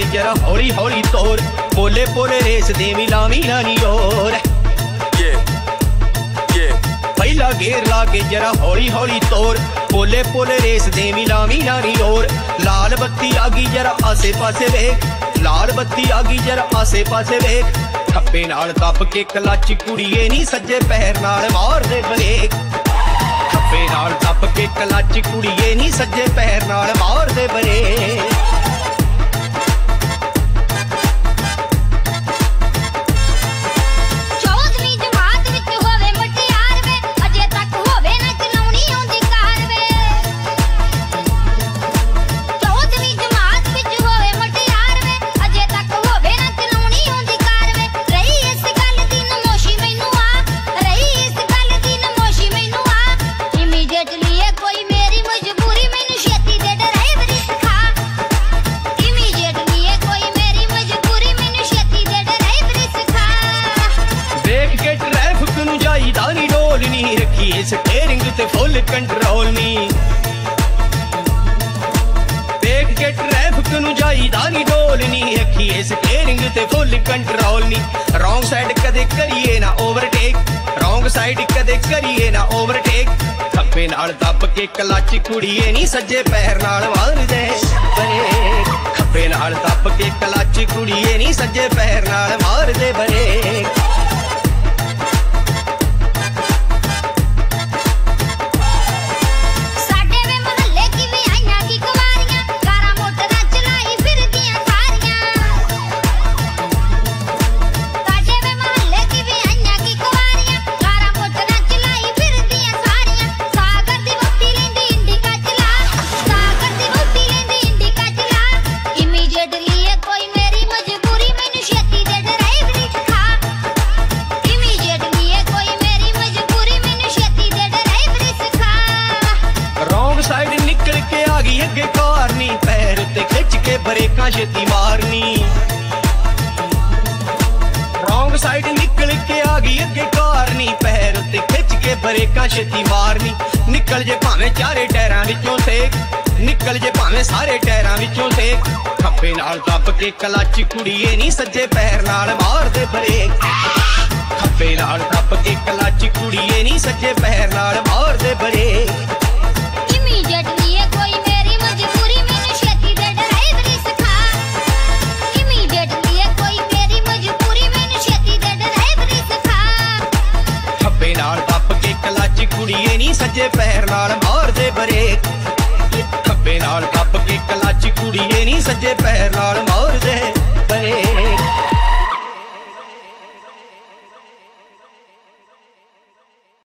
ਕੇ ਜਰਾ ਹੌਲੀ ਹੌਲੀ ਤੋਰ। ਪੋਲੇ ਪੋਲੇ ਰੇਸ ਦੇ ਵੀ ਲਾਵੀ ਨਾ ਨੀ ਹੋਰ. ਪਹਿਲਾ ਗੇਰ ਲਾ ਕੇ ਜਰਾ ਹੌਲੀ ਹੌਲੀ ਤੋਰ। ਪੋਲੇ ਪੋਲੇ ਰੇਸ ਦੇ ਵੀ ਲਾਵੀ ਨਾ ਨੀ ਹੋਰ। ਲਾਲ ਬੱਤੀ ਆ ਗਈ ਜਰਾ ਆਸੇ ਪਾਸੇ ਵੇਖ। ਲਾਲ ਬੱਤੀ ਆ ਗਈ ਜਰਾ ਆਸੇ ਪਾਸੇ ਵੇਖ। ਖੱਬੇ ਨਾਲ ਦੱਬ ਕੇ ਕਲੱਚ ਕੁੜੀਏ ਨਹੀਂ ਸੱਜੇ ਪੈਰ ਨਾਲ ਮਾਰਦੇ ਬਰੇਕ ਖੱਬੇ ਨਾਲ ਦੱਬ ਕੇ ਕਲੱਚ ਕੁੜੀਏ ਨਹੀਂ ਸੱਜੇ ਪੈਰ ਨਾਲ ਮਾਰਦੇ ਬਰੇਕ ਨਹੀਂ ਰੱਖੀ ਸਟੀਅਰਿੰਗ ਤੇ ਫੁੱਲ ਕੰਟਰੋਲ ਨਹੀਂ। ਵੇਖ ਕੇ ਟ੍ਰੈਫਿਕ ਨੂੰ ਜਾਈਦਾ ਨਹੀਂ ਰੋਲ ਨਹੀਂ ਰੱਖੀ ਸਟੀਅਰਿੰਗ ਤੇ ਫੁੱਲ ਕੰਟਰੋਲ ਨਹੀਂ। ਰੋਂਗ ਸਾਈਡ ਕਦੇ ਕਰੀਏ ਨਾ ਓਵਰਟੇਕ ਰੋਂਗ ਸਾਈਡ ਕਦੇ ਕਰੀਏ ਨਾ ਓਵਰਟੇਕ ਖੱਬੇ ਨਾਲ ਦੱਬ ਕੇ ਕਲੱਚ ਕੁੜੀਏ ਨਹੀਂ, ਸੱਜੇ ਪੈਰ ਨਾਲ ਮਾਰਦੇ। ਬਰੇਕ ਖੱਬੇ ਨਾਲ ਦੱਬ ਕੇ ਕਲੱਚ ਕੁੜੀਏ ਨਹੀਂ, ਸੱਜੇ ਪੈਰ ਨਾਲ ਮਾਰਦੇ ਬਰੇਕ ਬ੍ਰੇਕਾਂ ਛੇਤੀ ਮਾਰਨੀ। ਰੋਂਗ ਸਾਈਡ ਨਿਕਲ ਕੇ ਆ ਗਈ ਅੱਗੇ ਕਾਰ ਨਹੀਂ ਪੈਰ ਉੱਤੇ ਖਿੱਚ ਕੇ ਬ੍ਰੇਕਾਂ ਛੇਤੀ ਮਾਰਨੀ। ਨਿਕਲ ਜੇ ਭਾਵੇਂ ਚਾਰੇ ਟਾਇਰਾਂ ਵਿੱਚੋਂ ਸੇਕ। ਨਿਕਲ ਜੇ ਭਾਵੇਂ ਸਾਰੇ ਟਾਇਰਾਂ ਵਿੱਚੋਂ ਸੇਕ। ਖੱਬੇ ਨਾਲ ਦੱਬ ਕੇ ਕਲੱਚ ਕੁੜੀਏ ਨਹੀਂ ਸੱਜੇ ਪੈਰ ਨਾਲ ਮਾਰਦੇ ਬ੍ਰੇਕ। ਖੱਬੇ ਨਾਲ ਦੱਬ ਕੇ ਕਲੱਚ ਕੁੜੀਏ ਨਹੀਂ ਸੱਜੇ ਪੈਰ ਨਾਲ ਮਾਰਦੇ ਬ੍ਰੇਕ। ਨਹੀਂ ਸੱਜੇ ਪੈਰ ਨਾਲ ਮਾਰਦੇ ਬਰੇਕ। ਖੱਬੇ ਨਾਲ ਕੱਪ ਕੇ ਕਲੱਚ ਕੁੜੀਏ ਨਹੀਂ ਸੱਜੇ ਪੈਰ ਨਾਲ